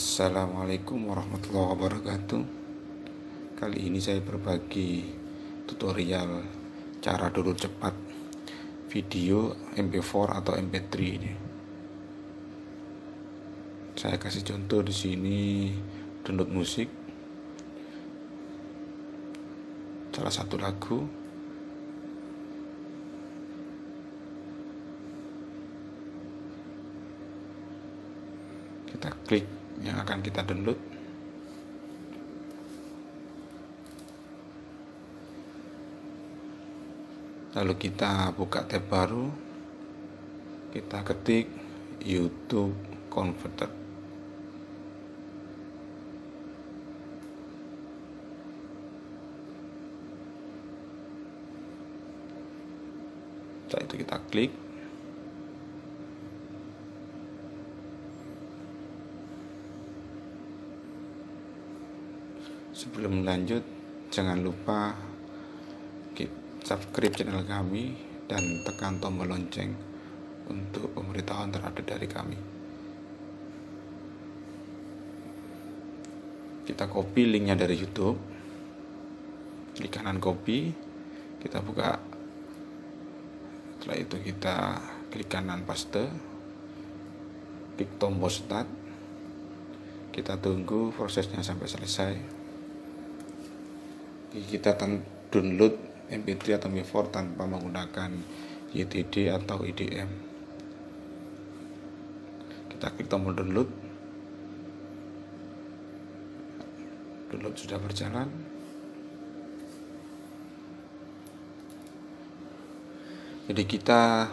Assalamualaikum warahmatullahi wabarakatuh. Kali ini saya berbagi tutorial cara download cepat video MP4 atau MP3 ini. Saya kasih contoh di sini download musik. Salah satu lagu. Kita klik yang akan kita download. Lalu kita buka tab baru kita ketik YouTube Converter. Setelah itu kita klik Sebelum lanjut, jangan lupa subscribe channel kami dan tekan tombol lonceng untuk pemberitahuan terhadap dari kami. Kita copy linknya dari YouTube, klik kanan copy, kita buka. Setelah itu kita klik kanan paste, klik tombol start, kita tunggu prosesnya sampai selesai kita download MP3 atau MP4 tanpa menggunakan YTD atau IDM kita klik tombol download. Download sudah berjalan. Jadi kita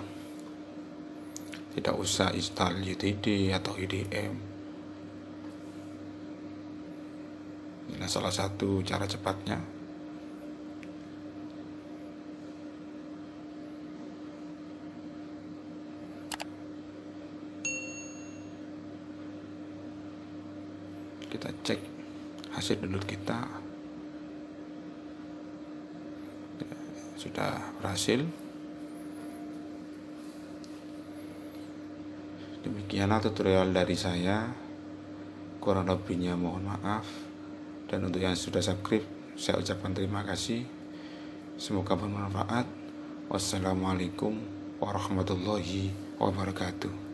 tidak usah install YTD atau IDM ini salah satu cara cepatnya kita cek hasil download kita. Sudah berhasil. Demikianlah tutorial dari saya. Kurang lebihnya mohon maaf. Dan untuk yang sudah subscribe saya ucapkan terima kasih. Semoga bermanfaat. Wassalamualaikum warahmatullahi wabarakatuh